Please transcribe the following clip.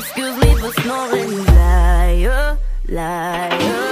Excuse me for snoring, liar, liar.